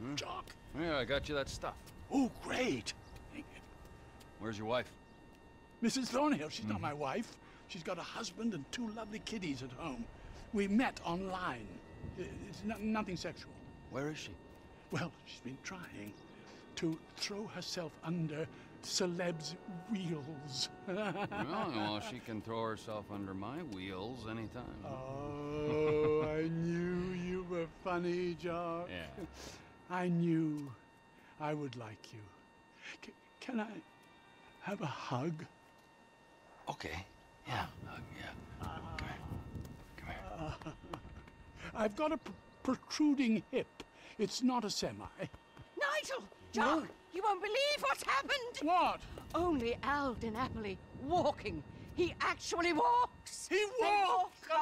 Hmm. Jock. Yeah, I got you that stuff. Oh, great. Where's your wife? Mrs. Thornhill, she's not mm-hmm. my wife. She's got a husband and two lovely kiddies at home. We met online. It's no, nothing sexual. Where is she? Well, she's been trying to throw herself under celebs' wheels. Oh, well, well, she can throw herself under my wheels anytime. oh, I knew you were funny, Jock. Yeah. I knew I would like you. C- can I have a hug? Okay. Yeah. Uh, yeah. Come here. Come here. I've got a pr- protruding hip. It's not a semi. Nigel! Jock! You won't believe what's happened! What? Only Al Di walking. He actually walks! He They walked walk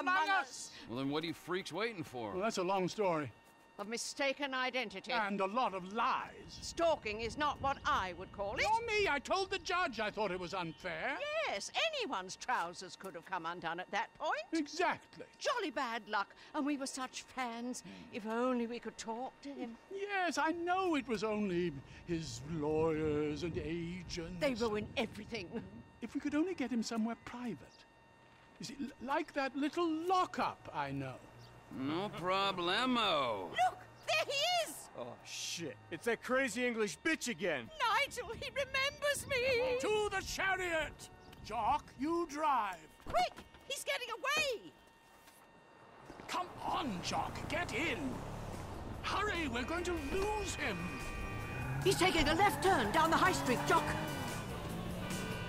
among us. Well, then what are you freaks waiting for? Well, that's a long story. Of mistaken identity. And a lot of lies. Stalking is not what I would call it. Nor me. I told the judge I thought it was unfair. Yes, anyone's trousers could have come undone at that point. Exactly. Jolly bad luck, and we were such fans. If only we could talk to him. Yes, I know it was only his lawyers and agents. They ruin everything. If we could only get him somewhere private. You see, like that little lockup I know. No problemo. Look, there he is! Oh, shit. It's that crazy English bitch again. Nigel, he remembers me! To the chariot! Jock, you drive. Quick, he's getting away! Come on, Jock, get in. Hurry, we're going to lose him. He's taking a left turn down the high street, Jock.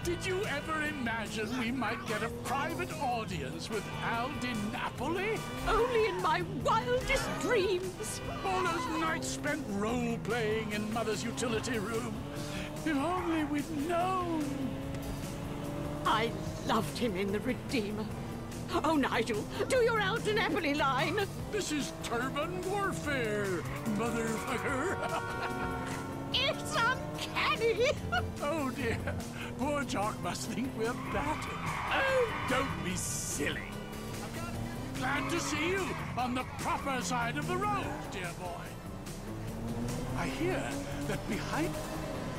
Did you ever imagine we might get a private audience with Al Di Napoli? Only in my wildest dreams. All those nights spent role-playing in Mother's utility room. If only we'd known. I loved him in The Redeemer. Oh, Nigel, do your Al Di Napoli line. This is turban warfare, motherfucker. It's oh dear, poor Jock must think we're battered. Oh, don't be silly. Glad to see you on the proper side of the road, dear boy. I hear that behind.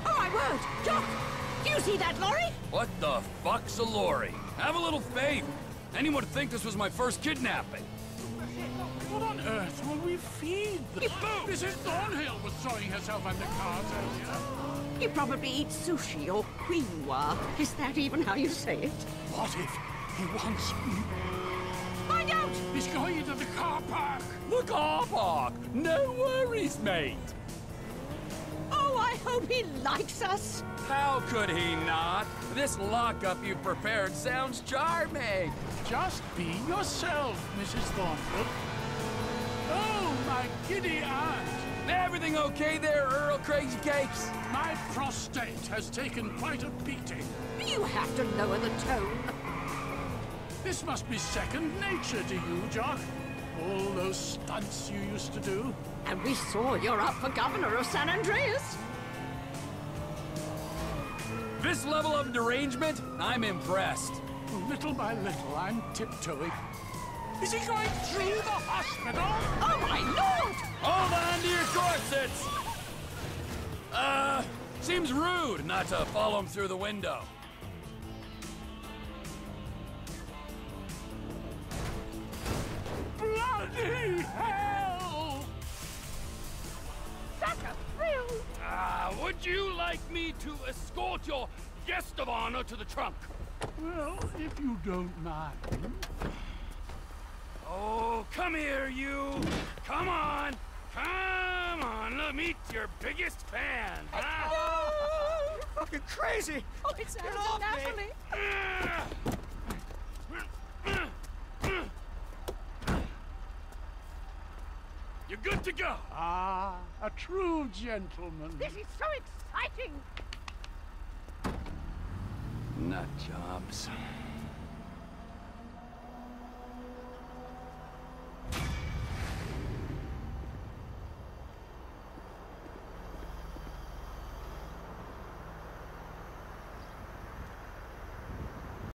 Oh, my word, Jock, do you see that lorry? What the fuck's a lorry? Have a little faith. Anyone would think this was my first kidnapping. What on earth will we feed them? Mrs. Thornhill was throwing herself under cars earlier. You probably eat sushi or quinoa. Is that even how you say it? What if he wants me? Find out! He's going into the car park. The car park. No worries, mate. Oh, I hope he likes us. How could he not? This lockup you've prepared sounds charming. Just be yourself, Mrs. Thornhill. Oh, my giddy aunt. Everything okay there, Earl Crazy Cakes? My prostate has taken quite a beating. You have to lower the tone. This must be second nature to you, Jock. All those stunts you used to do. And we saw you're up for governor of San Andreas. This level of derangement, I'm impressed. Little by little, I'm tiptoeing. Is he going through the hospital? Oh, my lord! Hold on to your corsets! Uh, seems rude not to follow him through the window. Bloody hell! Such a thrill! Ah, would you like me to escort your guest of honor to the trunk? Well, if you don't mind. Oh, come here, you! Come on! Come on, let me meet your biggest fan, huh? Oh, you're fucking crazy. Oh, it's Get off Di me. You're good to go. Ah, a true gentleman. This is so exciting. Nut jobs.